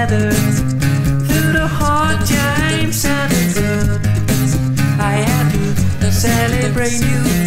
together through the hard times and the good. I had to celebrate you.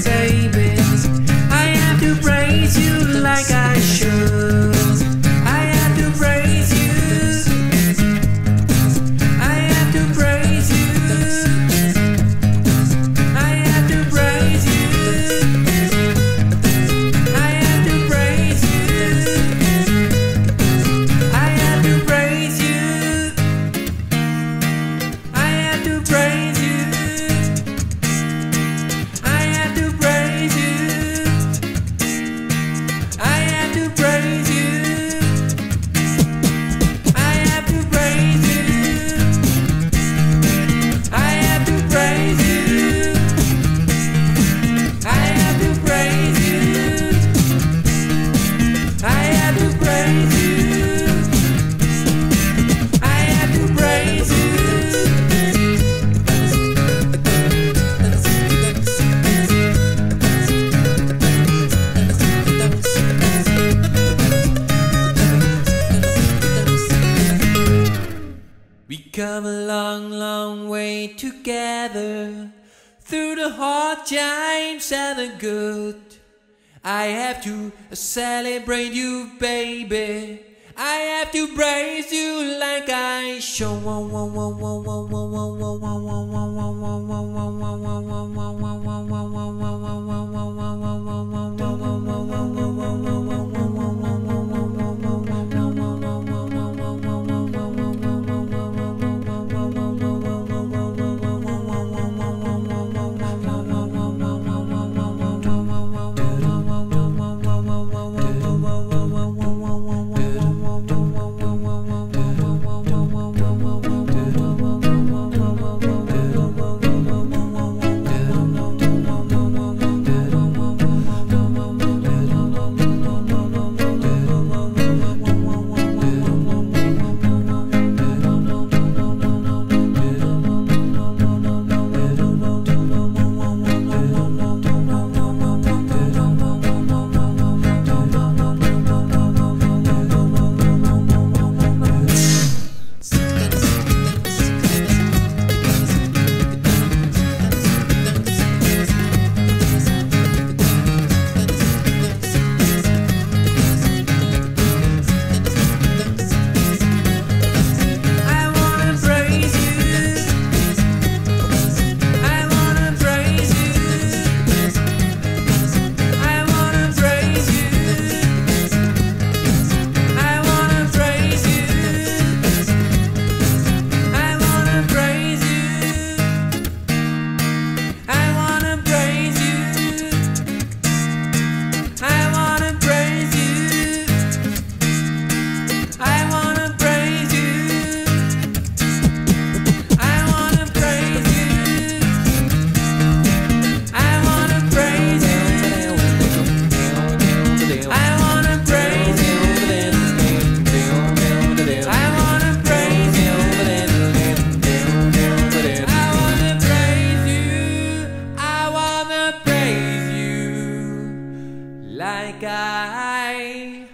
together through the hard times and the good. I have to celebrate you, baby. I have to praise you like I show. Don't like I